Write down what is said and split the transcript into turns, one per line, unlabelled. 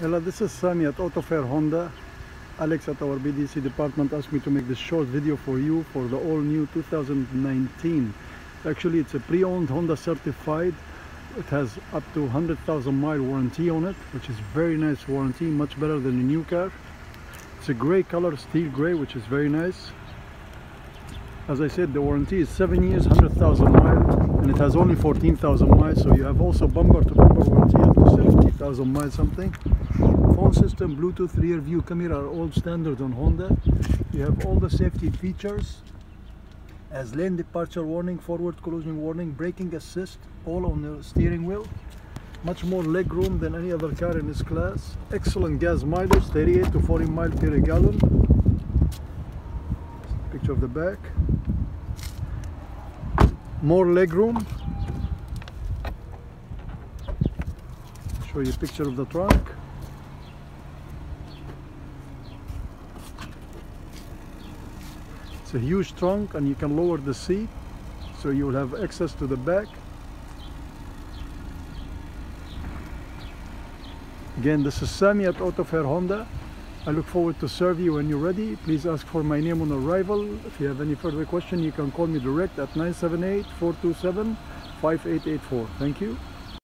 Hello, this is Sammy at AutoFair Honda. Alex at our BDC department asked me to make this short video for you for the all new 2019. Actually, it's a pre-owned Honda certified. It has up to 100,000 mile warranty on it, which is very nice warranty, much better than a new car. It's a gray color, steel gray, which is very nice. As I said, the warranty is 7 years, 100,000 miles, and it has only 14,000 miles, so you have also bumper to bumper warranty up to 70,000 miles something. Phone system, Bluetooth, rear view camera are all standard on Honda. You have all the safety features as lane departure warning, forward collision warning, braking assist, all on the steering wheel. Much more leg room than any other car in this class. Excellent gas mileage, 38 to 40 miles per gallon. Picture of the back. More leg room. Show you a picture of the trunk. It's a huge trunk and you can lower the seat so you will have access to the back. Again, this is Sammy at Auto Honda. I look forward to serve you when you're ready. Please ask for my name on arrival. If you have any further question, you can call me direct at 978-427-5884. Thank you.